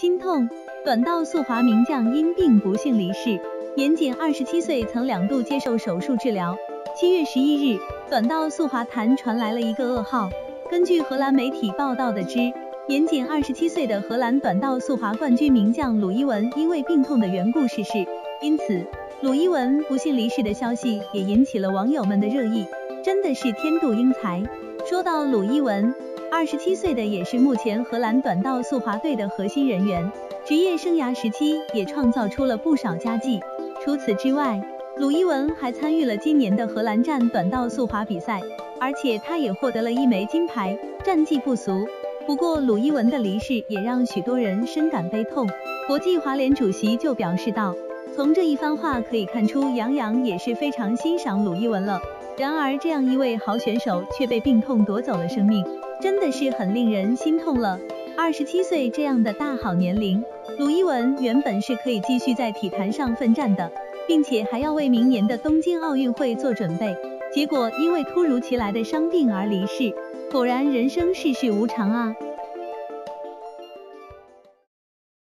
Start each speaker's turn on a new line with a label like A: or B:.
A: 心痛，短道速滑名将因病不幸离世。年仅二十七岁，曾两度接受手术治疗。七月十一日，短道速滑坛传来了一个噩耗。根据荷兰媒体报道的知，年仅二十七岁的荷兰短道速滑冠军名将鲁伊文因为病痛的缘故逝世。因此，鲁伊文不幸离世的消息也引起了网友们的热议。真的是天妒英才。说到鲁伊文，二十七岁的也是目前荷兰短道速滑队的核心人员，职业生涯时期也创造出了不少佳绩。除此之外，鲁伊文还参与了今年的荷兰站短道速滑比赛，而且他也获得了一枚金牌，战绩不俗。不过，鲁伊文的离世也让许多人深感悲痛。国际滑联主席就表示道：“从这一番话可以看出，杨洋也是非常欣赏鲁伊文了。然而，这样一位好选手却被病痛夺走了生命，真的是很令人心痛了。二十七岁这样的大好年龄，鲁伊文原本是可以继续在体坛上奋战的，并且还要为明年的东京奥运会做准备，结果因为突如其来的伤病而离世。果然，人生世事无常啊。”